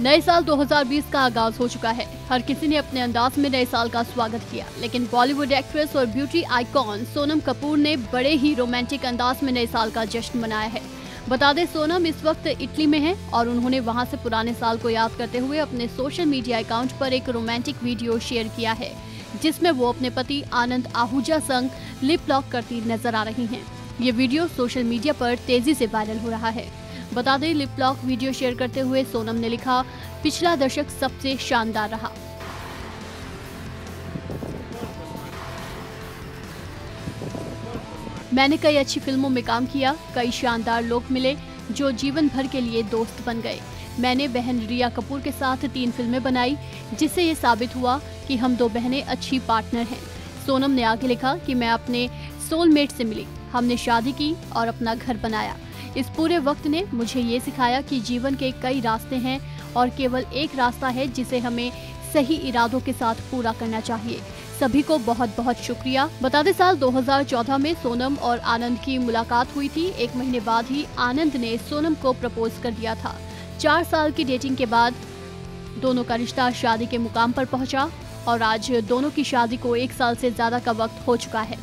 नए साल 2020 का आगाज़ हो चुका है। हर किसी ने अपने अंदाज में नए साल का स्वागत किया, लेकिन बॉलीवुड एक्ट्रेस और ब्यूटी आइकॉन सोनम कपूर ने बड़े ही रोमांटिक अंदाज में नए साल का जश्न मनाया है। बता दें, सोनम इस वक्त इटली में है और उन्होंने वहाँ से पुराने साल को याद करते हुए अपने सोशल मीडिया अकाउंट पर एक रोमांटिक वीडियो शेयर किया है, जिसमें वो अपने पति आनंद आहूजा संग लिप लॉक करती नज़र आ रही हैं। ये वीडियो सोशल मीडिया पर तेज़ी से वायरल हो रहा है। बता दें लिप लॉक वीडियो शेयर करते हुए सोनम ने लिखा, पिछला दशक सबसे शानदार रहा। मैंने कई अच्छी फ़िल्मों में काम किया, कई शानदार लोग मिले, जो जीवन भर के लिए दोस्त बन गए। मैंने बहन रिया कपूर के साथ तीन फ़िल्में बनाई, जिससे ये साबित हुआ कि हम दो बहनें अच्छी पार्टनर हैं। सोनम ने आगे लिखा कि मैं अपने सोलमेट से मिली। हमने शादी की और अपना घर बनाया। इस पूरे वक्त ने मुझे ये सिखाया कि जीवन के कई रास्ते हैं और केवल एक रास्ता है जिसे हमें सही इरादों के साथ पूरा करना चाहिए। सभी को बहुत बहुत शुक्रिया। बता दें, साल 2014 में सोनम और आनंद की मुलाकात हुई थी। एक महीने बाद ही आनंद ने सोनम को प्रपोज कर दिया था। चार साल की डेटिंग के बाद दोनों का रिश्ता शादी के मुकाम पर पहुँचा और आज दोनों की शादी को एक साल से ज़्यादा का वक्त हो चुका है।